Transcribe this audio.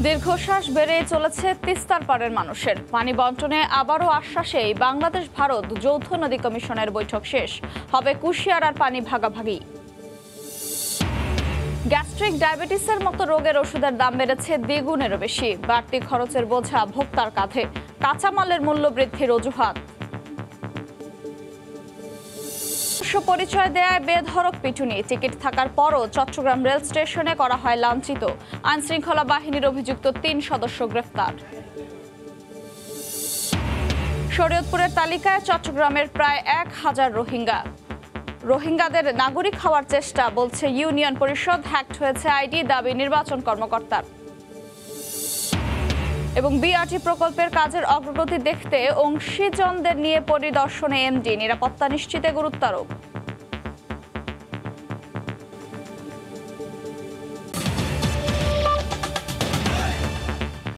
দীর্ঘশ্বাস বেড়ে চলেছে তিস্তার পাড়ের মানুষের। পানি বন্টনে আবারও আশ্বাসেই বাংলাদেশ ভারত যৌথ নদী কমিশনের বৈঠক শেষ। হবে কুশিয়ার আর পানি ভাগাভাগি। গ্যাস্ট্রিক ডায়াবেটিসের মতো রোগের ওষুধের দাম বেড়েছে দ্বিগুণেরও বেশি। বাড়তি খরচের বোঝা ভোক্তার কাঁধে। কাঁচামালের মূল্য বৃদ্ধির অজুহাত। পরিচয় দেয়ায় বেধড়ক পিটুনি। টিকিট থাকার পরও চট্টগ্রাম রেল স্টেশনে করা হয় লাঞ্ছিত। আইন শৃঙ্খলা বাহিনীর অভিযুক্ত তিন সদস্য গ্রেফতার। শরীয়তপুরের তালিকায় চট্টগ্রামের প্রায় এক হাজার রোহিঙ্গা। রোহিঙ্গাদের নাগরিক হওয়ার চেষ্টা, বলছে ইউনিয়ন পরিষদ হ্যাক্ট হয়েছে আইডি, দাবি নির্বাচন কর্মকর্তার। এবং বিআরটি প্রকল্পের কাজের অগ্রগতি দেখতে অংশীজনদের নিয়ে পরিদর্শনে এমডি। নিরাপত্তা নিশ্চিতে গুরুত্বারোপ।